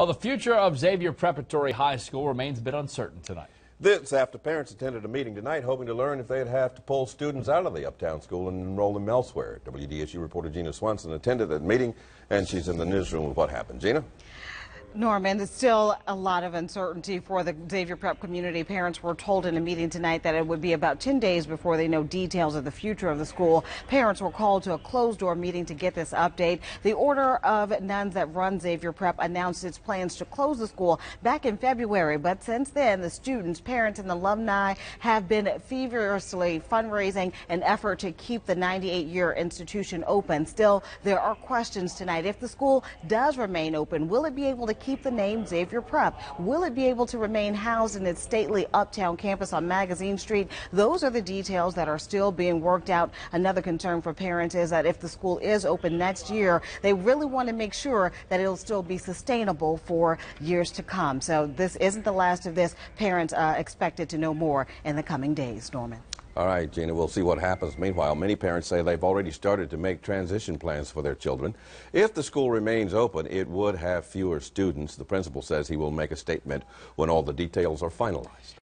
Well, the future of Xavier Preparatory High School remains a bit uncertain tonight. This after parents attended a meeting tonight hoping to learn if they'd have to pull students out of the uptown school and enroll them elsewhere. WDSU reporter Gina Swanson attended that meeting, and she's in the newsroom with what happened. Gina? Norman, there's still a lot of uncertainty for the Xavier Prep community. Parents were told in a meeting tonight that it would be about 10 days before they know details of the future of the school. Parents were called to a closed door meeting to get this update. The Order of Nuns that run Xavier Prep announced its plans to close the school back in February, but since then, the students, parents, and alumni have been feverishly fundraising an effort to keep the 98 year institution open. Still, there are questions tonight. If the school does remain open, will it be able to keep the name Xavier Prep? Will it be able to remain housed in its stately uptown campus on Magazine Street? Those are the details that are still being worked out. Another concern for parents is that if the school is open next year, they really want to make sure that it'll still be sustainable for years to come. So this isn't the last of this. Parents are expected to know more in the coming days. Norman. All right, Gina, we'll see what happens. Meanwhile, many parents say they've already started to make transition plans for their children. If the school remains open, it would have fewer students. The principal says he will make a statement when all the details are finalized.